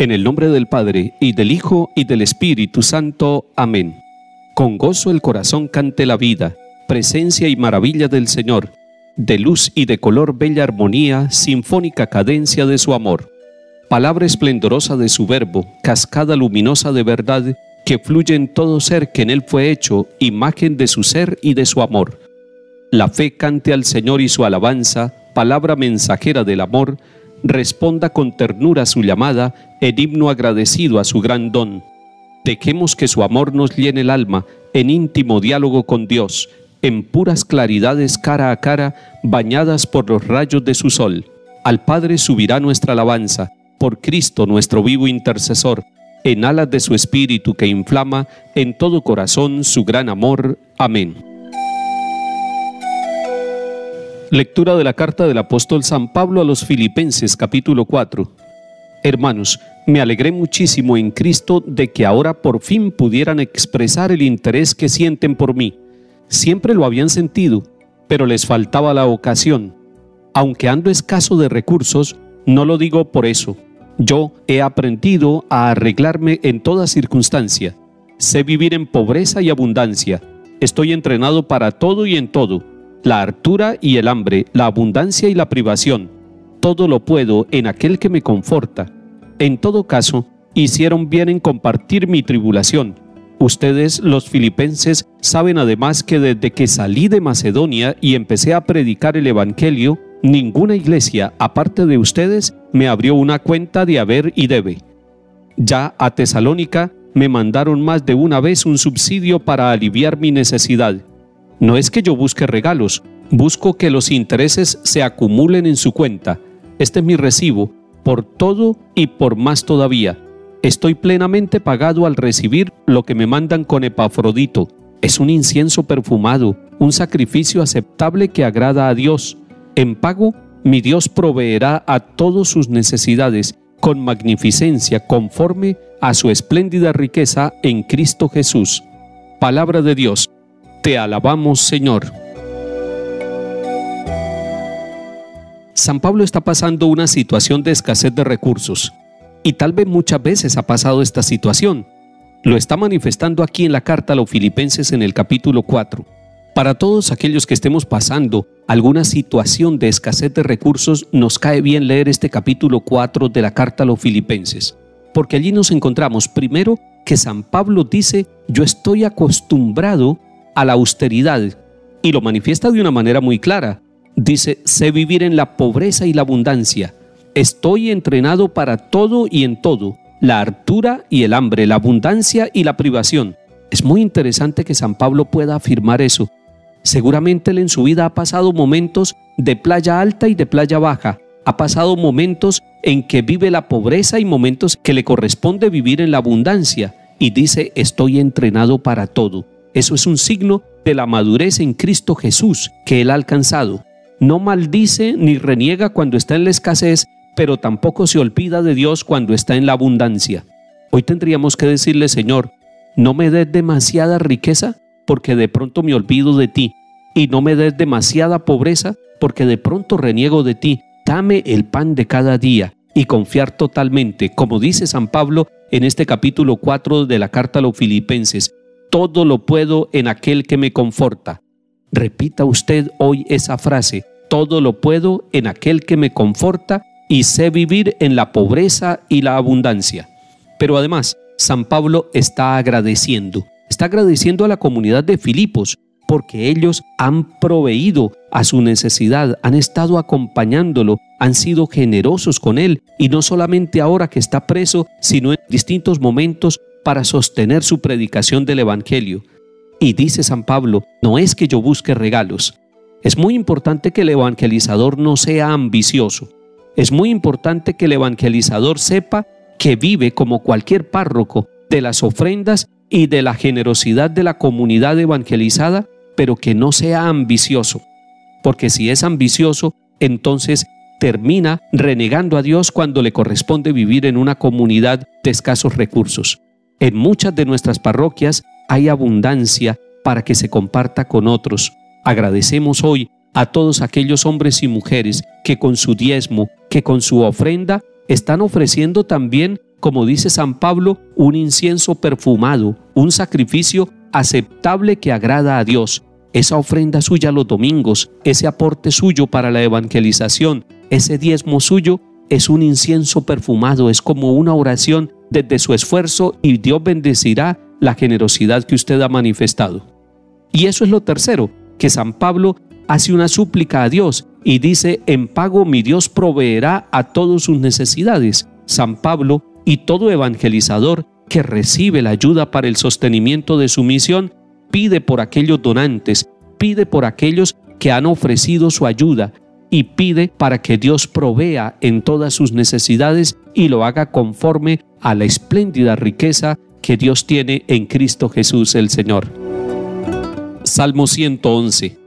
En el nombre del Padre, y del Hijo, y del Espíritu Santo. Amén. Con gozo el corazón cante la vida, presencia y maravilla del Señor, de luz y de color bella armonía, sinfónica cadencia de su amor. Palabra esplendorosa de su verbo, cascada luminosa de verdad, que fluye en todo ser que en él fue hecho, imagen de su ser y de su amor. La fe cante al Señor y su alabanza, palabra mensajera del amor, responda con ternura su llamada, en himno agradecido a su gran don. Dejemos que su amor nos llene el alma en íntimo diálogo con Dios, en puras claridades cara a cara, bañadas por los rayos de su sol. Al Padre subirá nuestra alabanza, por Cristo nuestro vivo intercesor, en alas de su espíritu que inflama en todo corazón su gran amor. Amén. Lectura de la carta del apóstol San Pablo a los Filipenses capítulo 4. Hermanos, me alegré muchísimo en Cristo de que ahora por fin pudieran expresar el interés que sienten por mí. Siempre lo habían sentido, pero les faltaba la ocasión. Aunque ando escaso de recursos, no lo digo por eso. Yo he aprendido a arreglarme en toda circunstancia. Sé vivir en pobreza y abundancia. Estoy entrenado para todo y en todo la hartura y el hambre, la abundancia y la privación. Todo lo puedo en aquel que me conforta. En todo caso, hicieron bien en compartir mi tribulación. Ustedes, los filipenses, saben además que desde que salí de Macedonia y empecé a predicar el Evangelio, ninguna iglesia, aparte de ustedes, me abrió una cuenta de haber y debe. Ya a Tesalónica me mandaron más de una vez un subsidio para aliviar mi necesidad no es que yo busque regalos, busco que los intereses se acumulen en su cuenta. Este es mi recibo, por todo y por más todavía. Estoy plenamente pagado al recibir lo que me mandan con Epafrodito. Es un incienso perfumado, un sacrificio aceptable que agrada a Dios. En pago, mi Dios proveerá a todos sus necesidades con magnificencia conforme a su espléndida riqueza en Cristo Jesús. Palabra de Dios. Te alabamos, Señor. San Pablo está pasando una situación de escasez de recursos y tal vez muchas veces ha pasado esta situación. Lo está manifestando aquí en la carta a los filipenses en el capítulo 4. Para todos aquellos que estemos pasando alguna situación de escasez de recursos, nos cae bien leer este capítulo 4 de la carta a los filipenses, porque allí nos encontramos primero que San Pablo dice, yo estoy acostumbrado a la austeridad y lo manifiesta de una manera muy clara. Dice, sé vivir en la pobreza y la abundancia. Estoy entrenado para todo y en todo, la hartura y el hambre, la abundancia y la privación. Es muy interesante que San Pablo pueda afirmar eso. Seguramente él en su vida ha pasado momentos de playa alta y de playa baja. Ha pasado momentos en que vive la pobreza y momentos que le corresponde vivir en la abundancia. Y dice, estoy entrenado para todo. Eso es un signo de la madurez en Cristo Jesús que él ha alcanzado. No maldice ni reniega cuando está en la escasez, pero tampoco se olvida de Dios cuando está en la abundancia. Hoy tendríamos que decirle, Señor, no me des demasiada riqueza porque de pronto me olvido de ti, y no me des demasiada pobreza porque de pronto reniego de ti. Dame el pan de cada día y confiar totalmente, como dice San Pablo en este capítulo 4 de la carta a los filipenses, todo lo puedo en aquel que me conforta. Repita usted hoy esa frase, todo lo puedo en aquel que me conforta y sé vivir en la pobreza y la abundancia. Pero además, San Pablo está agradeciendo, está agradeciendo a la comunidad de Filipos porque ellos han proveído a su necesidad, han estado acompañándolo, han sido generosos con él y no solamente ahora que está preso, sino en distintos momentos para sostener su predicación del Evangelio. Y dice San Pablo, no es que yo busque regalos. Es muy importante que el evangelizador no sea ambicioso. Es muy importante que el evangelizador sepa que vive como cualquier párroco de las ofrendas y de la generosidad de la comunidad evangelizada, pero que no sea ambicioso. Porque si es ambicioso, entonces termina renegando a Dios cuando le corresponde vivir en una comunidad de escasos recursos. En muchas de nuestras parroquias hay abundancia para que se comparta con otros. Agradecemos hoy a todos aquellos hombres y mujeres que con su diezmo, que con su ofrenda, están ofreciendo también como dice San Pablo, un incienso perfumado, un sacrificio aceptable que agrada a Dios. Esa ofrenda suya los domingos, ese aporte suyo para la evangelización, ese diezmo suyo es un incienso perfumado, es como una oración desde su esfuerzo y Dios bendecirá la generosidad que usted ha manifestado. Y eso es lo tercero, que San Pablo hace una súplica a Dios y dice, en pago mi Dios proveerá a todas sus necesidades. San Pablo y todo evangelizador que recibe la ayuda para el sostenimiento de su misión, pide por aquellos donantes, pide por aquellos que han ofrecido su ayuda y pide para que Dios provea en todas sus necesidades y lo haga conforme a la espléndida riqueza que Dios tiene en Cristo Jesús el Señor. Salmo 111.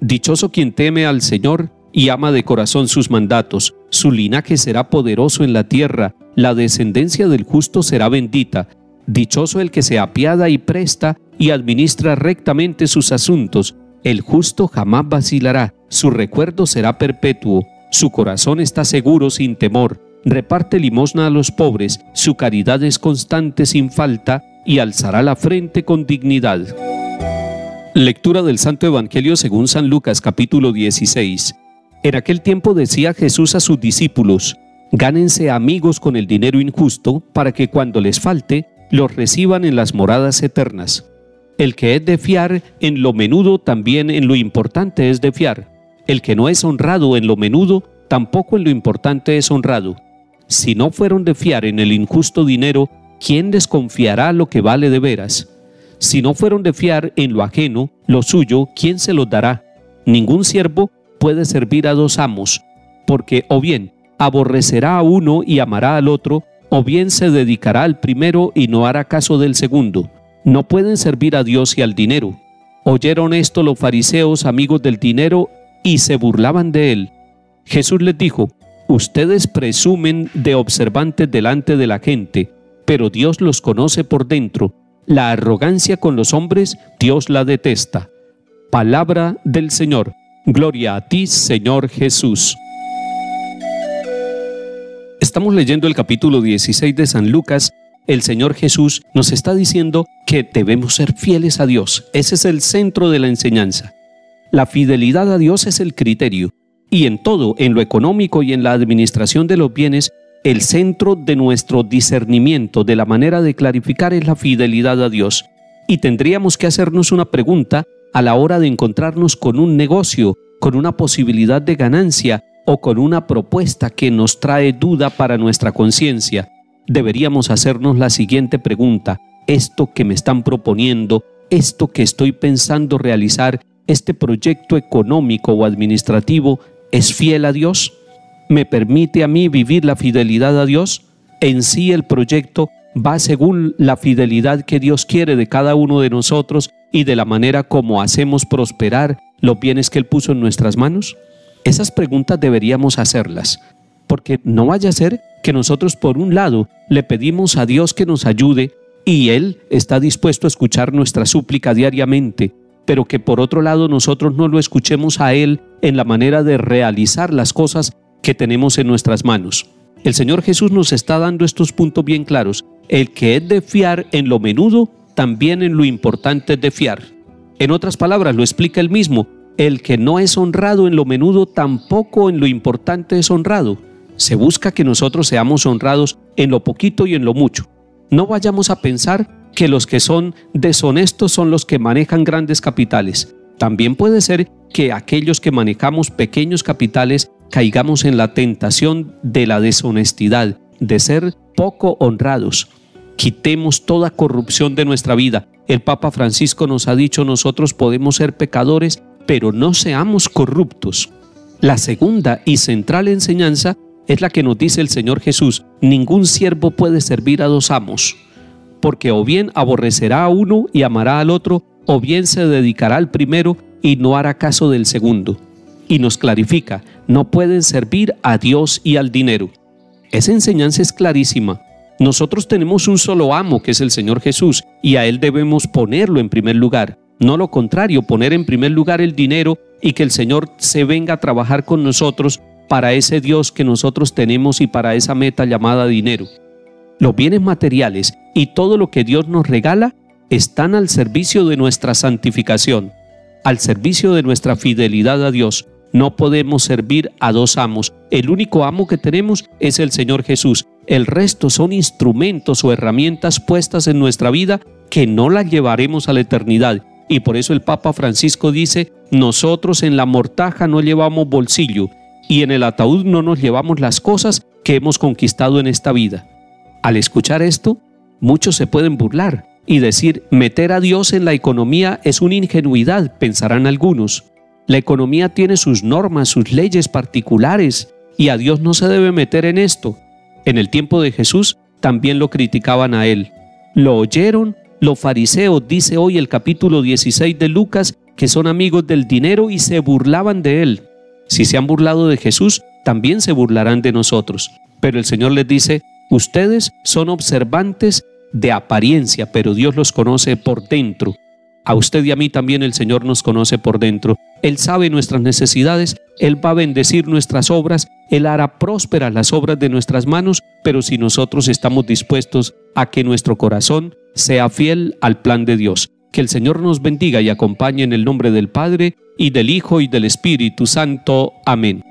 Dichoso quien teme al Señor y ama de corazón sus mandatos. Su linaje será poderoso en la tierra, la descendencia del justo será bendita. Dichoso el que se apiada y presta y administra rectamente sus asuntos. El justo jamás vacilará, su recuerdo será perpetuo, su corazón está seguro sin temor. Reparte limosna a los pobres, su caridad es constante sin falta y alzará la frente con dignidad. Lectura del Santo Evangelio según San Lucas capítulo 16. En aquel tiempo decía Jesús a sus discípulos, Gánense amigos con el dinero injusto para que cuando les falte, los reciban en las moradas eternas. El que es de fiar en lo menudo también en lo importante es de fiar. El que no es honrado en lo menudo tampoco en lo importante es honrado. Si no fueron de fiar en el injusto dinero, ¿quién desconfiará lo que vale de veras? Si no fueron de fiar en lo ajeno, lo suyo, ¿quién se lo dará? Ningún siervo puede servir a dos amos, porque o bien aborrecerá a uno y amará al otro, o bien se dedicará al primero y no hará caso del segundo. No pueden servir a Dios y al dinero. Oyeron esto los fariseos, amigos del dinero, y se burlaban de él. Jesús les dijo, Ustedes presumen de observantes delante de la gente, pero Dios los conoce por dentro. La arrogancia con los hombres, Dios la detesta. Palabra del Señor. Gloria a ti, Señor Jesús. Estamos leyendo el capítulo 16 de San Lucas. El Señor Jesús nos está diciendo que debemos ser fieles a Dios. Ese es el centro de la enseñanza. La fidelidad a Dios es el criterio. Y en todo, en lo económico y en la administración de los bienes, el centro de nuestro discernimiento, de la manera de clarificar es la fidelidad a Dios. Y tendríamos que hacernos una pregunta a la hora de encontrarnos con un negocio, con una posibilidad de ganancia o con una propuesta que nos trae duda para nuestra conciencia, deberíamos hacernos la siguiente pregunta. ¿Esto que me están proponiendo, esto que estoy pensando realizar, este proyecto económico o administrativo, es fiel a Dios? ¿Me permite a mí vivir la fidelidad a Dios? En sí el proyecto va según la fidelidad que Dios quiere de cada uno de nosotros y de la manera como hacemos prosperar los bienes que Él puso en nuestras manos? Esas preguntas deberíamos hacerlas, porque no vaya a ser que nosotros por un lado le pedimos a Dios que nos ayude y Él está dispuesto a escuchar nuestra súplica diariamente, pero que por otro lado nosotros no lo escuchemos a Él en la manera de realizar las cosas que tenemos en nuestras manos. El Señor Jesús nos está dando estos puntos bien claros. El que es de fiar en lo menudo, también en lo importante es de fiar. En otras palabras, lo explica él mismo, el que no es honrado en lo menudo, tampoco en lo importante es honrado. Se busca que nosotros seamos honrados en lo poquito y en lo mucho. No vayamos a pensar que los que son deshonestos son los que manejan grandes capitales. También puede ser que aquellos que manejamos pequeños capitales caigamos en la tentación de la deshonestidad, de ser poco honrados. Quitemos toda corrupción de nuestra vida. El Papa Francisco nos ha dicho nosotros podemos ser pecadores, pero no seamos corruptos. La segunda y central enseñanza es la que nos dice el Señor Jesús, ningún siervo puede servir a dos amos, porque o bien aborrecerá a uno y amará al otro, o bien se dedicará al primero y no hará caso del segundo. Y nos clarifica, no pueden servir a Dios y al dinero. Esa enseñanza es clarísima. Nosotros tenemos un solo amo, que es el Señor Jesús, y a Él debemos ponerlo en primer lugar. No lo contrario, poner en primer lugar el dinero y que el Señor se venga a trabajar con nosotros para ese Dios que nosotros tenemos y para esa meta llamada dinero. los bienes materiales y todo lo que Dios nos regala están al servicio de nuestra santificación, al servicio de nuestra fidelidad a Dios. No podemos servir a dos amos. El único amo que tenemos es el Señor Jesús. El resto son instrumentos o herramientas puestas en nuestra vida que no las llevaremos a la eternidad. Y por eso el Papa Francisco dice, nosotros en la mortaja no llevamos bolsillo y en el ataúd no nos llevamos las cosas que hemos conquistado en esta vida. Al escuchar esto, muchos se pueden burlar y decir, meter a Dios en la economía es una ingenuidad, pensarán algunos. La economía tiene sus normas, sus leyes particulares, y a Dios no se debe meter en esto. En el tiempo de Jesús también lo criticaban a él. Lo oyeron los fariseos, dice hoy el capítulo 16 de Lucas, que son amigos del dinero y se burlaban de él. Si se han burlado de Jesús, también se burlarán de nosotros. Pero el Señor les dice, ustedes son observantes de apariencia, pero Dios los conoce por dentro. A usted y a mí también el Señor nos conoce por dentro. Él sabe nuestras necesidades, Él va a bendecir nuestras obras, Él hará prósperas las obras de nuestras manos, pero si nosotros estamos dispuestos a que nuestro corazón sea fiel al plan de Dios. Que el Señor nos bendiga y acompañe en el nombre del Padre, y del Hijo, y del Espíritu Santo. Amén.